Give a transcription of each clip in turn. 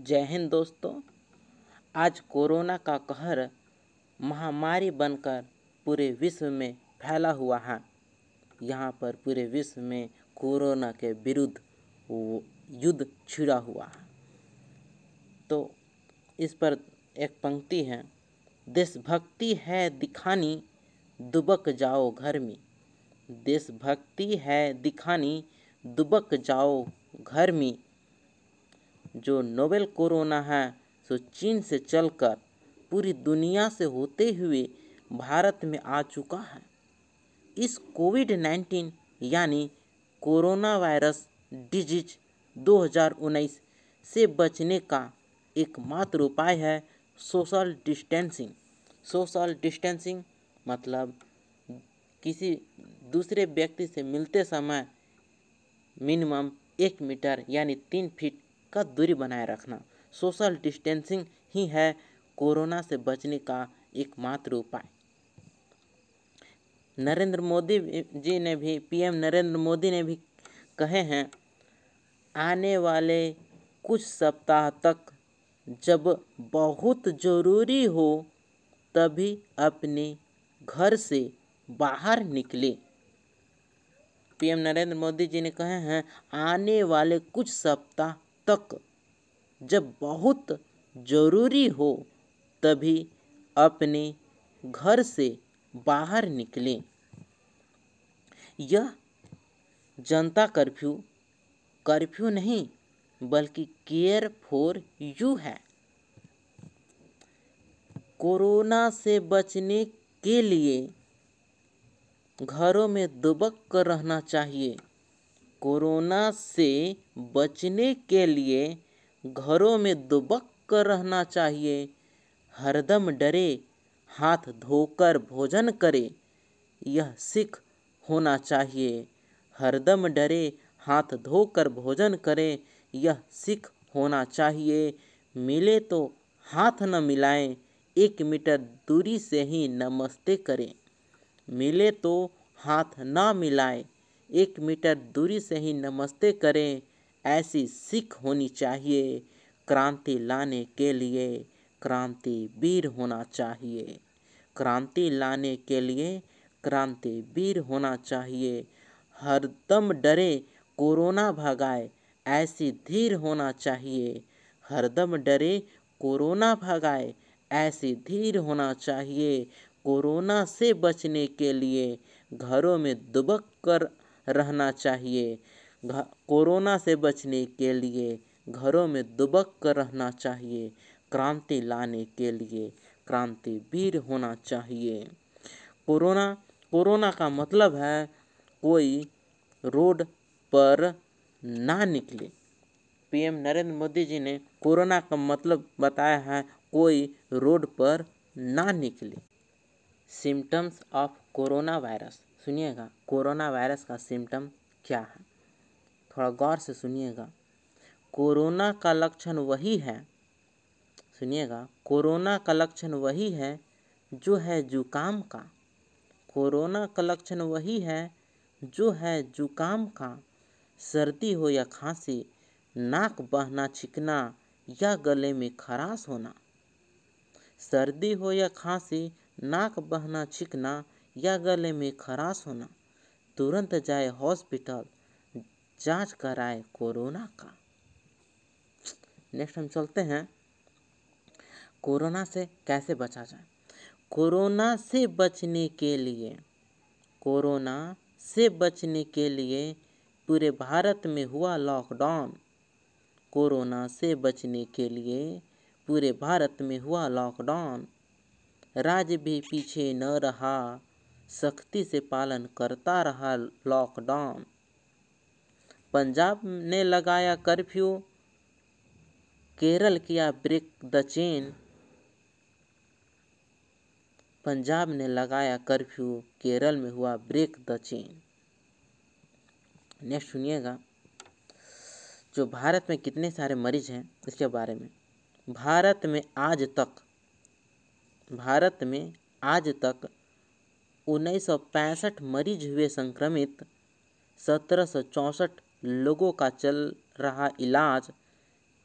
जय हिंद दोस्तों। आज कोरोना का कहर महामारी बनकर पूरे विश्व में फैला हुआ है। यहाँ पर पूरे विश्व में कोरोना के विरुद्ध युद्ध छिड़ा हुआ है। तो इस पर एक पंक्ति है, देशभक्ति है दिखानी, दुबक जाओ घर में। देशभक्ति है दिखानी, दुबक जाओ घर में। जो नोवेल कोरोना है, सो चीन से चलकर पूरी दुनिया से होते हुए भारत में आ चुका है। इस कोविड नाइन्टीन यानी कोरोना वायरस डिज़ीज़ 2019 से बचने का एकमात्र उपाय है सोशल डिस्टेंसिंग। सोशल डिस्टेंसिंग मतलब किसी दूसरे व्यक्ति से मिलते समय मिनिमम एक मीटर यानी तीन फीट का दूरी बनाए रखना। सोशल डिस्टेंसिंग ही है कोरोना से बचने का एकमात्र उपाय। नरेंद्र मोदी जी ने भी, पीएम नरेंद्र मोदी ने भी कहे हैं, आने वाले कुछ सप्ताह तक जब बहुत ज़रूरी हो, तभी अपने घर से बाहर निकले। पीएम नरेंद्र मोदी जी ने कहे हैं, आने वाले कुछ सप्ताह तक जब बहुत ज़रूरी हो, तभी अपने घर से बाहर निकलें। यह जनता कर्फ्यू कर्फ्यू नहीं, बल्कि केयर फॉर यू है। कोरोना से बचने के लिए घरों में दुबक कर रहना चाहिए। कोरोना से बचने के लिए घरों में दुबक कर रहना चाहिए। हरदम डरे, हाथ धोकर भोजन करे, यह सिख होना चाहिए। हरदम डरे, हाथ धोकर भोजन करे, यह सिख होना चाहिए। मिले तो हाथ न मिलाएँ, एक मीटर दूरी से ही नमस्ते करें। मिले तो हाथ ना मिलाएँ एक मीटर दूरी से ही नमस्ते करें, ऐसी सीख होनी चाहिए। क्रांति लाने के लिए क्रांति वीर होना चाहिए। क्रांति लाने के लिए क्रांति वीर होना चाहिए। हरदम डरे, कोरोना भगाए, ऐसी धीर होना चाहिए। हरदम डरे, कोरोना भगाए, ऐसी धीर होना चाहिए। कोरोना से बचने के लिए घरों में दुबक कर रहना चाहिए। कोरोना से बचने के लिए घरों में दुबक कर रहना चाहिए। क्रांति लाने के लिए क्रांति वीर होना चाहिए। कोरोना कोरोना का मतलब है कोई रोड पर ना निकले। पीएम नरेंद्र मोदी जी ने कोरोना का मतलब बताया है, कोई रोड पर ना निकले। Symptoms of corona virus. सुनिएगा, कोरोना वायरस का सिम्टम क्या है? थोड़ा गौर से सुनिएगा। कोरोना का लक्षण वही है, सुनिएगा, कोरोना का लक्षण वही है जो है जुकाम का। कोरोना का लक्षण वही है जो है जुकाम का। सर्दी हो या खांसी, नाक बहना, छिकना या गले में खराश होना। सर्दी हो या खांसी, नाक बहना, छिकना या गले में खराश होना, तुरंत जाए हॉस्पिटल, जाँच कराए कोरोना का। नेक्स्ट हम चलते हैं। कोरोना से कैसे बचा जाए? कोरोना से बचने के लिए, कोरोना से बचने के लिए पूरे भारत में हुआ लॉकडाउन कोरोना से बचने के लिए पूरे भारत में हुआ लॉकडाउन राज्य भी पीछे न रहा। सख्ती से पालन करता रहा लॉकडाउन। पंजाब ने लगाया कर्फ्यू। केरल किया ब्रेक द चेन। पंजाब ने लगाया कर्फ्यू। केरल में हुआ ब्रेक द चेन। नेक्स्ट सुनिएगा। जो भारत में कितने सारे मरीज़ हैं, इसके बारे में। भारत में आज तक, भारत में आज तक उन्नीस सौ पैंसठ मरीज़ हुए संक्रमित। सत्रह सौ चौंसठ लोगों का चल रहा इलाज।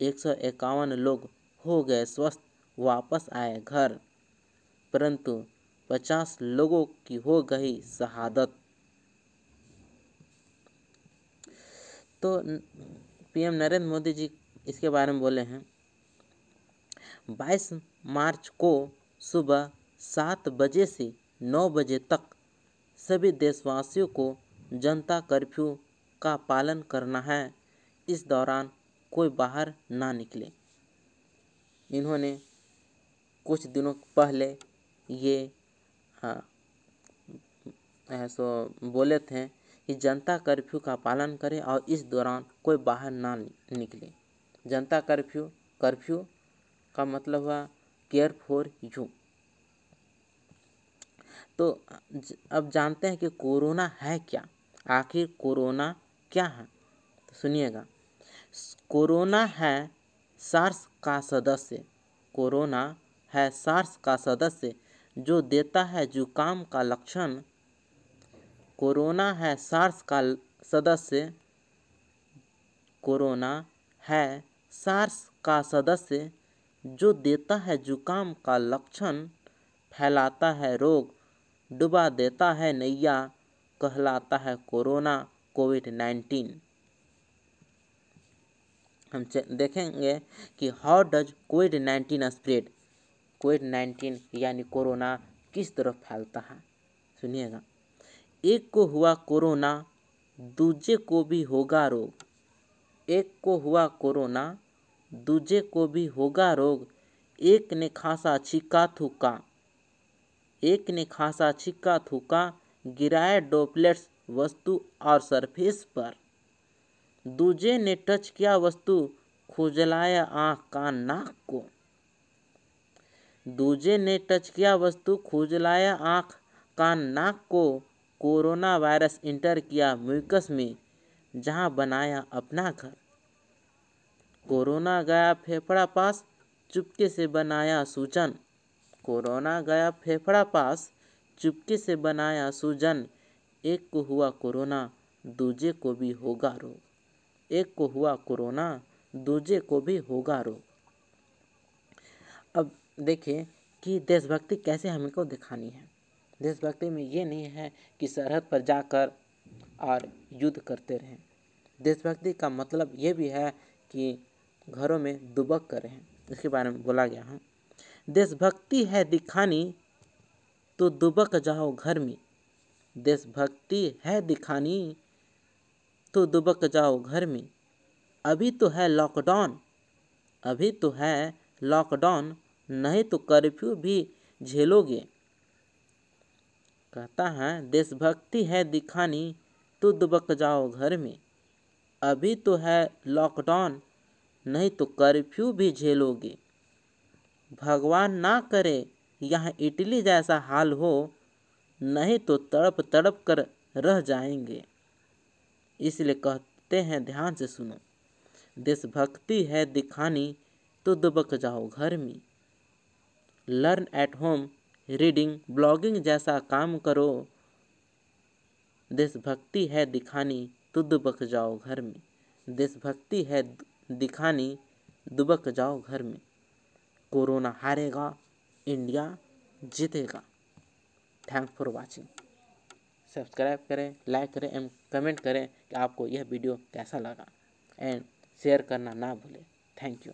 एक सौ इक्यावन लोग हो गए स्वस्थ, वापस आए घर। परंतु पचास लोगों की हो गई शहादत। तो पीएम नरेंद्र मोदी जी इसके बारे में बोले हैं। 22 मार्च को सुबह सात बजे से नौ बजे तक सभी देशवासियों को जनता कर्फ्यू का पालन करना है। इस दौरान कोई बाहर ना निकले। इन्होंने कुछ दिनों पहले ये हाँ सो बोले थे कि जनता कर्फ्यू का पालन करें और इस दौरान कोई बाहर ना, निकले। जनता कर्फ्यू कर्फ्यू का मतलब हुआ, केयर फॉर यू। तो अब जानते हैं कि कोरोना है क्या? आखिर कोरोना क्या है? तो सुनिएगा। कोरोना है सार्स का सदस्य। कोरोना है सार्स का सदस्य जो देता है जुकाम का लक्षण। कोरोना है सार्स का सदस्य। कोरोना है सार्स का सदस्य जो देता है जुकाम का लक्षण। फैलाता है रोग। डुबा देता है नैया, कहलाता है कोरोना कोविड नाइन्टीन हम देखेंगे कि how does Covid nineteen spread Covid nineteen यानी कोरोना किस तरह फैलता है? सुनिएगा। एक को हुआ कोरोना, दूजे को भी होगा रोग। एक को हुआ कोरोना, दूजे को भी होगा रोग। एक ने खासा छिक्का थूका। एक ने खासा छिक्का थूका, गिराए डोपलेट्स वस्तु और सरफेस पर। दूजे ने टच किया वस्तु, खुजलाया आँख का नाक को। दूजे ने टच किया वस्तु, खुजलाया आँख का नाक को। कोरोना वायरस इंटर किया म्यूकस में, जहाँ बनाया अपना घर। कोरोना गया फेफड़ा पास, चुपके से बनाया सूजन। कोरोना गया फेफड़ा पास, चुपके से बनाया सूजन। एक को हुआ कोरोना, दूजे को भी होगा रोग। एक को हुआ कोरोना, दूजे को भी होगा रोग। अब देखिए कि देशभक्ति कैसे हमको दिखानी है। देशभक्ति में ये नहीं है कि सरहद पर जाकर और युद्ध करते रहें। देशभक्ति का मतलब ये भी है कि घरों में दुबक करें। इसके बारे में बोला गया है। देशभक्ति है दिखानी तो दुबक जाओ घर में। देशभक्ति है दिखानी तो दुबक जाओ घर में। अभी तो है लॉकडाउन अभी तो है लॉकडाउन नहीं तो कर्फ्यू भी झेलोगे। कहता है, देशभक्ति है दिखानी तो दुबक जाओ घर में। अभी तो है लॉकडाउन नहीं तो कर्फ्यू भी झेलोगे। भगवान ना करे, यहाँ इटली जैसा हाल हो, नहीं तो तड़प तड़प कर रह जाएँगे। इसलिए कहते हैं, ध्यान से सुनो। देशभक्ति है दिखानी तो दुबक जाओ घर में। Learn at home reading blogging जैसा काम करो। देशभक्ति है दिखानी तो दुबक जाओ घर में। देशभक्ति है दिखानी, दुबक जाओ घर में। कोरोना हारेगा, इंडिया जीतेगा। थैंक्स फॉर वाचिंग सब्सक्राइब करें लाइक करें एंड कमेंट करें कि आपको यह वीडियो कैसा लगा। एंड शेयर करना ना भूलें। Thank you